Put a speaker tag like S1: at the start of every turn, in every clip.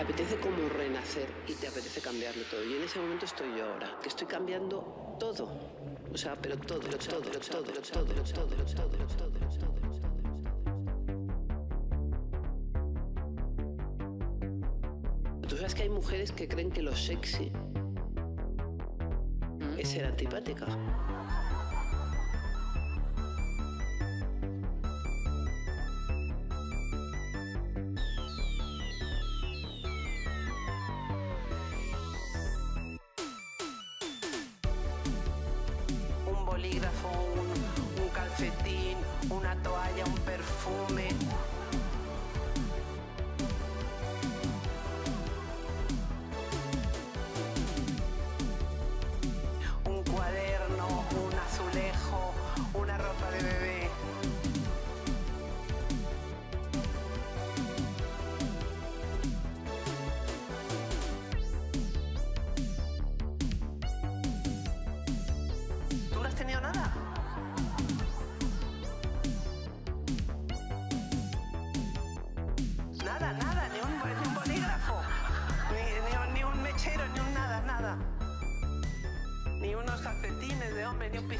S1: apetece como renacer y te apetece cambiarlo todo. Y en ese momento estoy yo ahora, que estoy cambiando todo. O sea, pero todo, todo, todo, todo, todo, todo, todo, todo. Tú sabes que hay mujeres que creen que lo sexy es ser antipática.
S2: Un calcetín, una toalla, un perfume.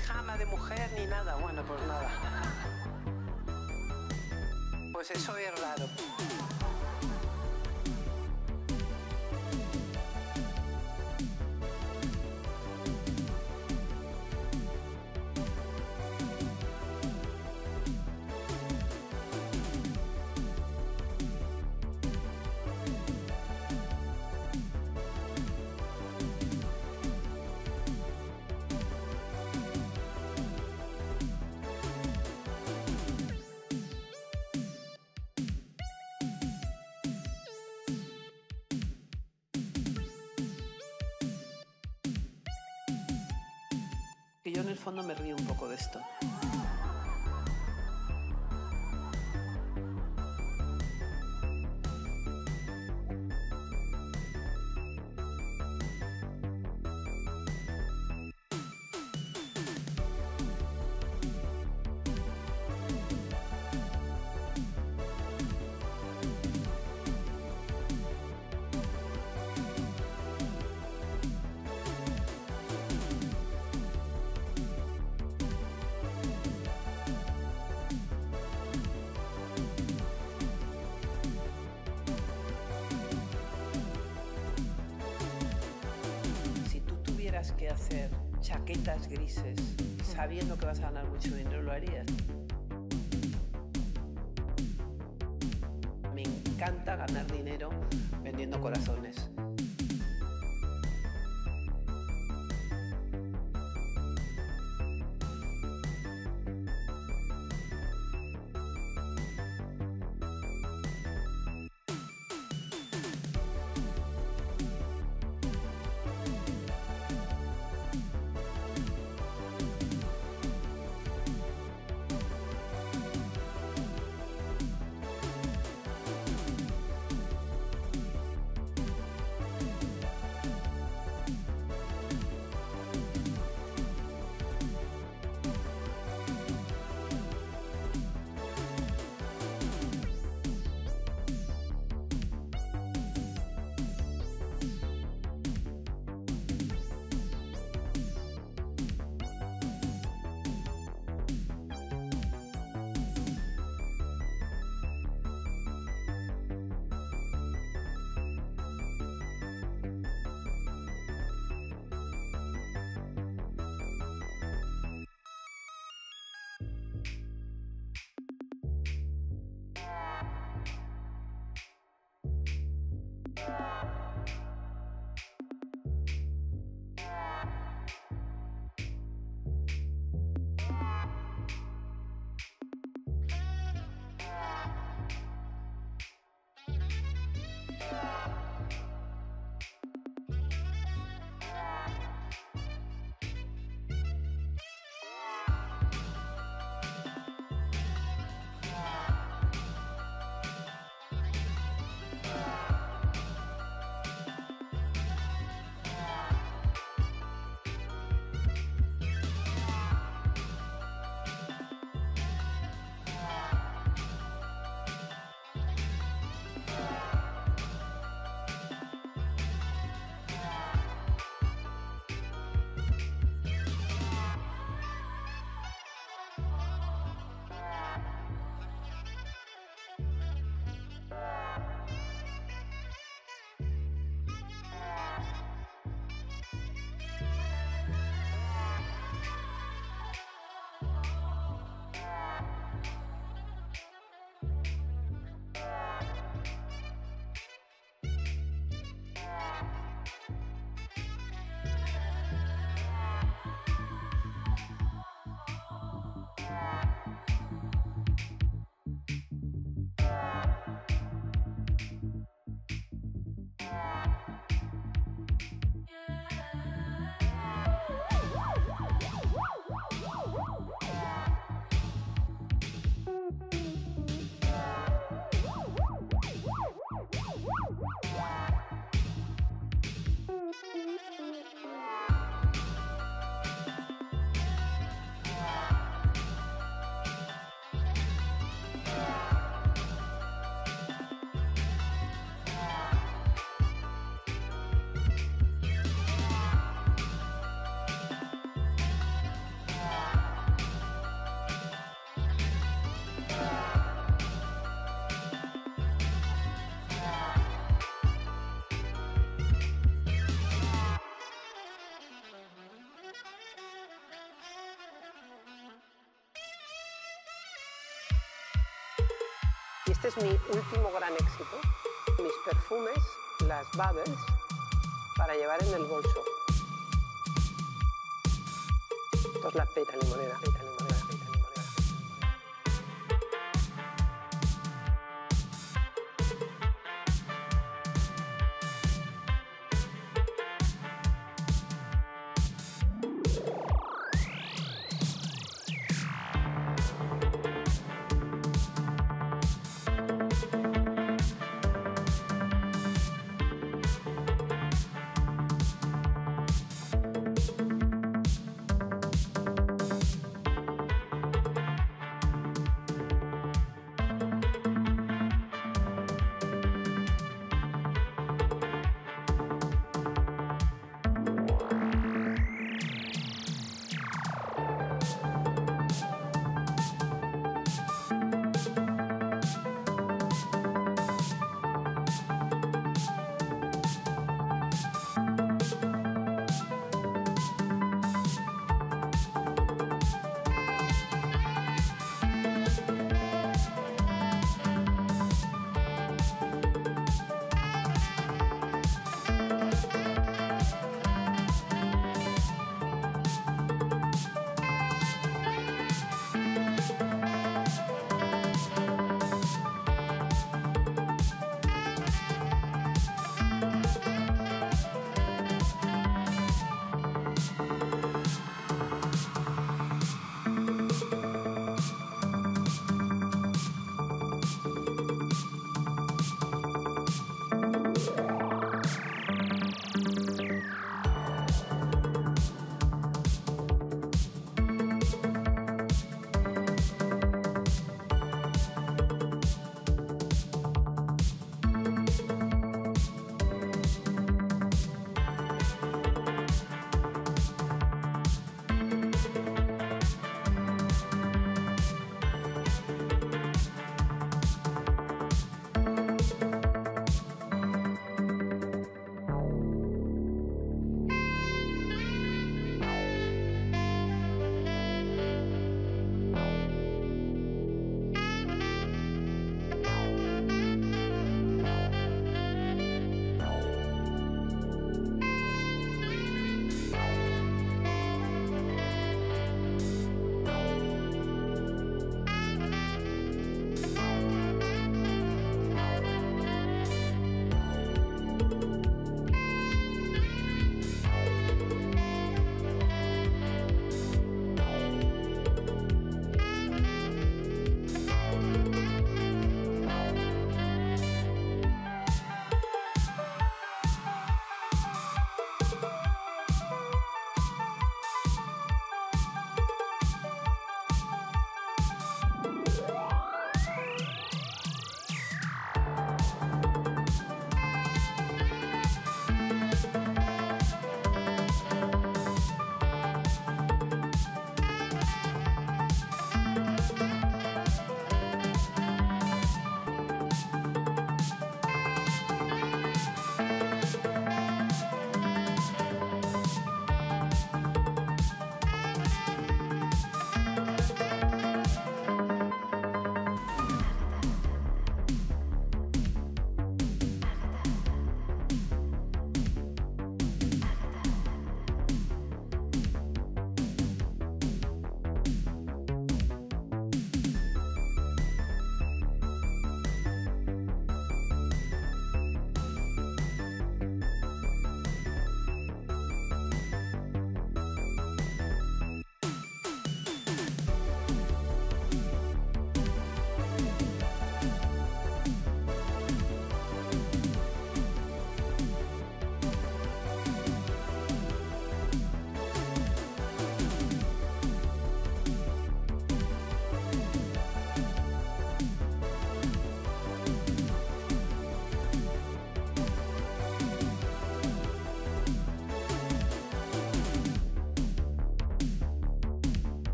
S2: Pijama de mujer, ni nada. Bueno, pues nada. Pues eso es raro.
S1: Yo en el fondo me río un poco de esto. Tuvieras que hacer chaquetas grises sabiendo que vas a ganar mucho dinero, ¿lo harías? Me encanta ganar dinero vendiendo corazones.
S2: Este es mi último gran éxito. Mis perfumes, las bubbles, para llevar en el bolso. Esto es la pera limonera.